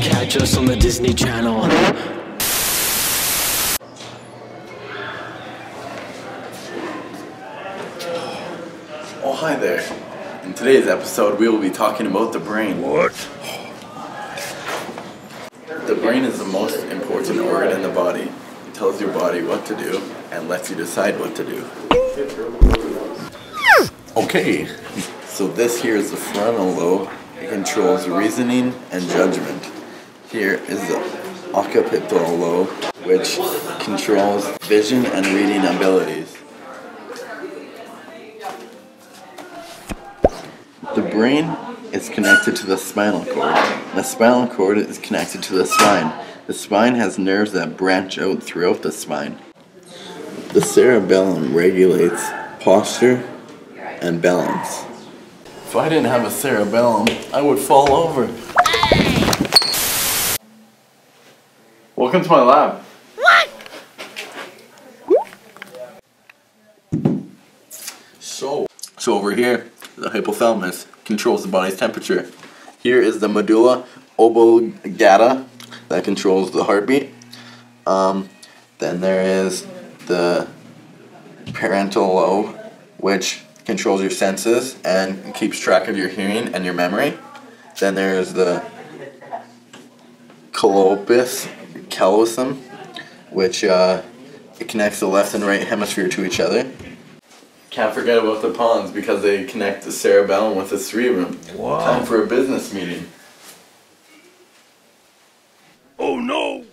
Catch us on the Disney Channel. Oh, hi there. In today's episode, we will be talking about the brain. What? The brain is the most important organ in the body. It tells your body what to do and lets you decide what to do. Okay, so this here is the frontal lobe. It controls reasoning and judgment. Here is the occipital lobe, which controls vision and reading abilities. The brain is connected to the spinal cord. The spinal cord is connected to the spine. The spine has nerves that branch out throughout the spine. The cerebellum regulates posture and balance. If I didn't have a cerebellum, I would fall over. Welcome to my lab. What? So, so over here, the hypothalamus controls the body's temperature. Here is the medulla oblongata that controls the heartbeat. Um, then there is the parental lobe, which controls your senses and keeps track of your hearing and your memory. Then there is the corpus callosum, which uh, it connects the left and right hemisphere to each other. Can't forget about the pons because they connect the cerebellum with the cerebrum. Wow. Time for a business meeting. Oh no!